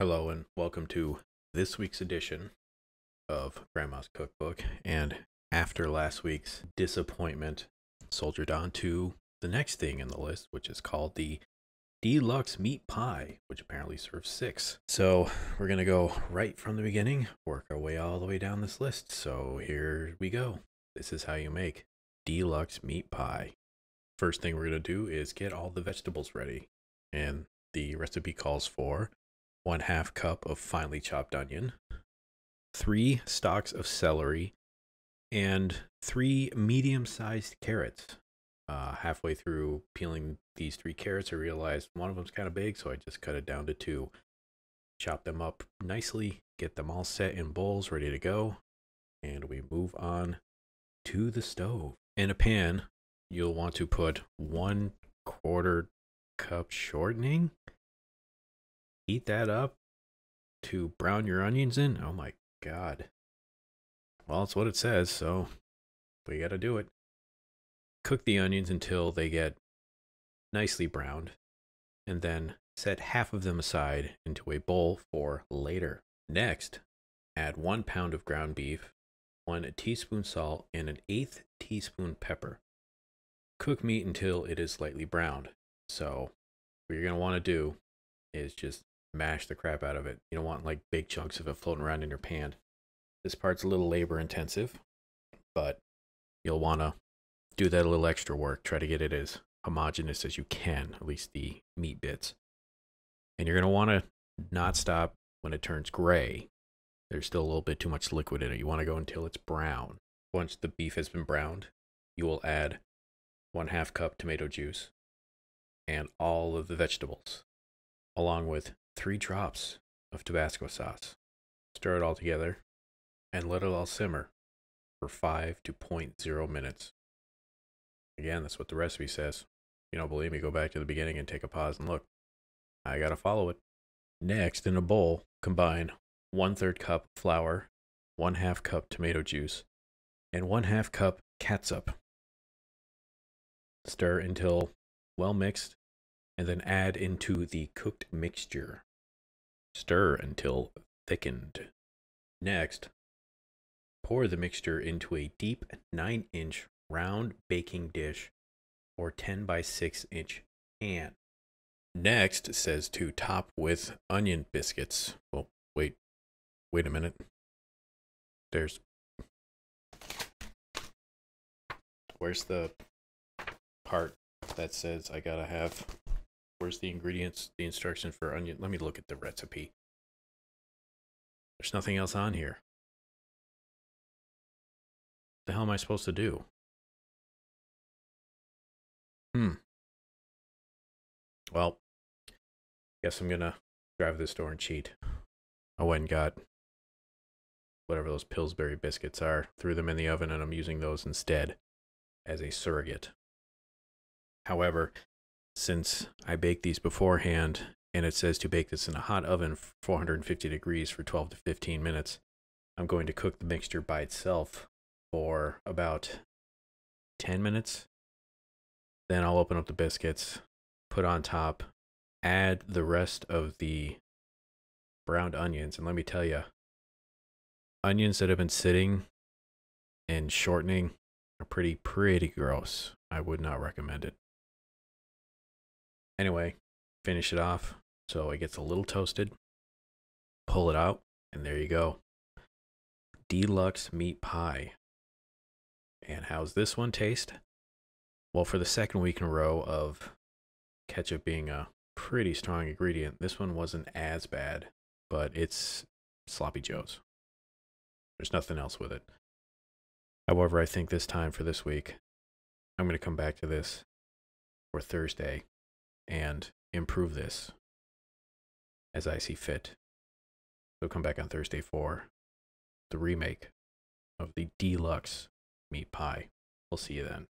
Hello and welcome to this week's edition of Grandma's Cookbook. And after last week's disappointment, soldiered on to the next thing in the list, which is called the deluxe meat pie, which apparently serves six. So we're gonna go right from the beginning, work our way all the way down this list. So here we go. This is how you make deluxe meat pie. First thing we're gonna do is get all the vegetables ready. And the recipe calls for one half cup of finely chopped onion, three stalks of celery, and three medium sized carrots. Uh, halfway through peeling these three carrots, I realized one of them's kind of big, so I just cut it down to two. Chop them up nicely, get them all set in bowls, ready to go, and we move on to the stove. In a pan, you'll want to put one quarter cup shortening. Heat that up to brown your onions in. Oh my god. Well, it's what it says, so we got to do it. Cook the onions until they get nicely browned, and then set half of them aside into a bowl for later. Next, add one pound of ground beef, one teaspoon salt, and an eighth teaspoon pepper. Cook meat until it is slightly browned. So, what you're want to do is just mash the crap out of it. You don't want like big chunks of it floating around in your pan. This part's a little labor intensive, but you'll want to do that a little extra work. Try to get it as homogenous as you can, at least the meat bits. And you're going to want to not stop when it turns gray. There's still a little bit too much liquid in it. You want to go until it's brown. Once the beef has been browned, you will add one half cup tomato juice and all of the vegetables, along with three drops of Tabasco sauce. Stir it all together and let it all simmer for 5 to 0.0 minutes. Again, that's what the recipe says. You don't believe me, go back to the beginning and take a pause and look. I gotta follow it. Next, in a bowl, combine one third cup flour, one half cup tomato juice, and one half cup catsup. Stir until well mixed, and then add into the cooked mixture. Stir until thickened. Next, pour the mixture into a deep 9 inch round baking dish or 10 by 6 inch pan. Next says to top with onion biscuits. Well, wait, wait a minute. There's. Where's the part that says I gotta have. Where's the ingredients, the instruction for onion? Let me look at the recipe. There's nothing else on here. What the hell am I supposed to do? Hmm. Well, guess I'm gonna drive this store and cheat. I went and got whatever those Pillsbury biscuits are, threw them in the oven, and I'm using those instead as a surrogate. However, since I baked these beforehand and it says to bake this in a hot oven 450 degrees for 12 to 15 minutes, I'm going to cook the mixture by itself for about 10 minutes. Then I'll open up the biscuits, put on top, add the rest of the browned onions. And let me tell you, onions that have been sitting and shortening are pretty, pretty gross. I would not recommend it. Anyway, finish it off so it gets a little toasted. Pull it out, and there you go. Deluxe meat pie. And how's this one taste? Well, for the second week in a row of ketchup being a pretty strong ingredient, this one wasn't as bad, but it's sloppy joes. There's nothing else with it. However, I think this time for this week, I'm going to come back to this for Thursday and improve this as I see fit. So come back on Thursday for the remake of the deluxe meat pie. We'll see you then.